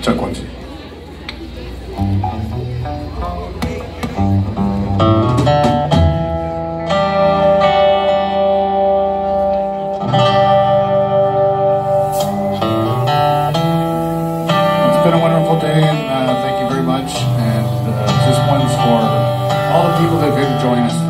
It's been a wonderful day, and uh, thank you very much. And uh, this one's for all the people that have join us.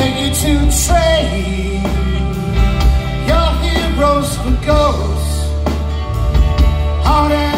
You to trade your heroes for ghosts? Hard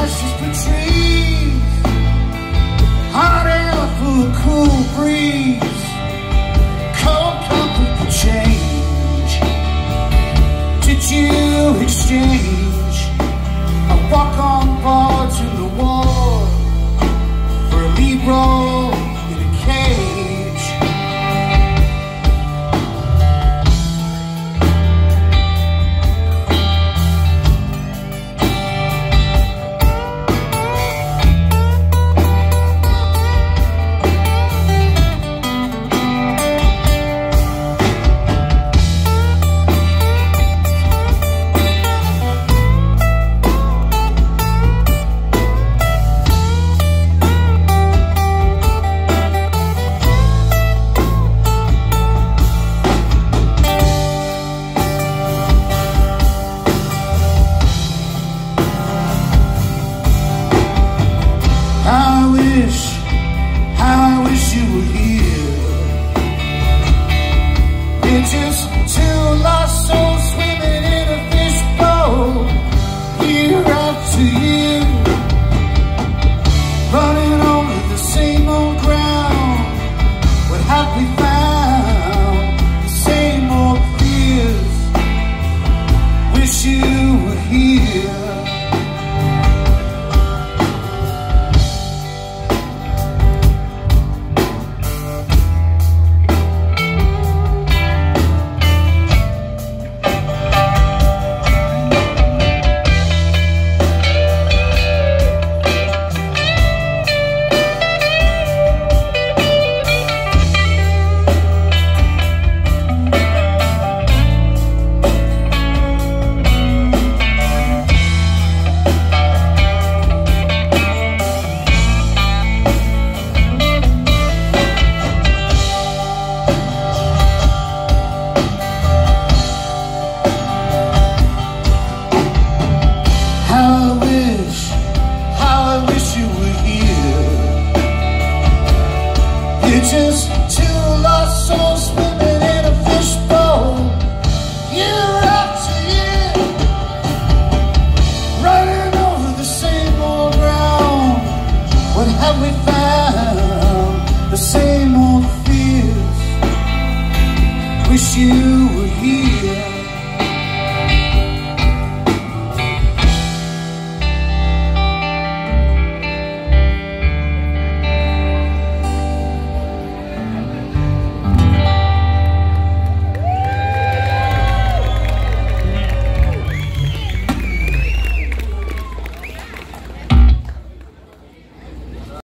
Beijos! the same old fears. Wish you were here.